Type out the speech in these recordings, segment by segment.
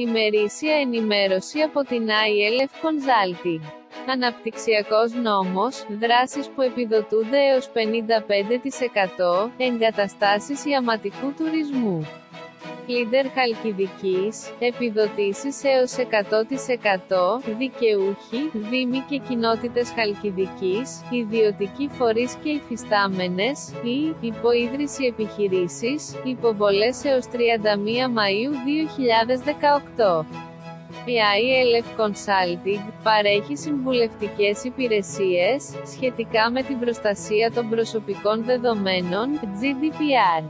Ημερήσια ενημέρωση από την ILF Consulting. Αναπτυξιακός νόμος, δράσεις που επιδοτούνται έως 55%, εγκαταστάσεις ιαματικού τουρισμού. Λίντερ Χαλκιδικής, επιδοτήσεις έως 100%, δικαιούχοι, δήμοι και κοινότητες Χαλκιδικής, ιδιωτικοί φορείς και υφιστάμενες, ή, υποίδρυση επιχειρήσεις, υποβολές έως 31 Μαΐου 2018. Η ILF Consulting παρέχει συμβουλευτικές υπηρεσίες σχετικά με την προστασία των προσωπικών δεδομένων GDPR.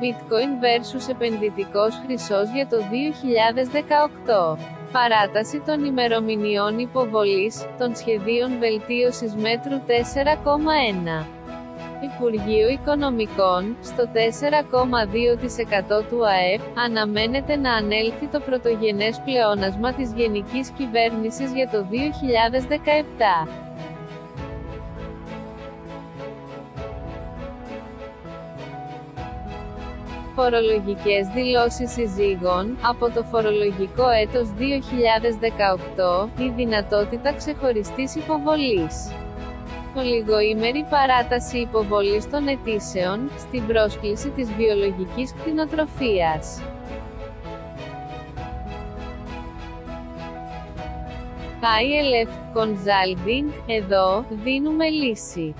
Bitcoin vs επενδυτικός χρυσός για το 2018. Παράταση των ημερομηνιών υποβολής, των σχεδίων βελτίωσης μέτρου 4,1. Υπουργείο Οικονομικών, στο 4,2% του ΑΕΠ, αναμένεται να ανέλθει το πρωτογενές πλεόνασμα της Γενικής Κυβέρνησης για το 2017. Φορολογικές δηλώσεις συζύγων, από το φορολογικό έτος 2018, η δυνατότητα ξεχωριστής υποβολής. Ολιγοήμερη παράταση υποβολής των αιτήσεων, στην πρόσκληση της βιολογικής κτηνοτροφίας. ILF Consulting, εδώ, δίνουμε λύση.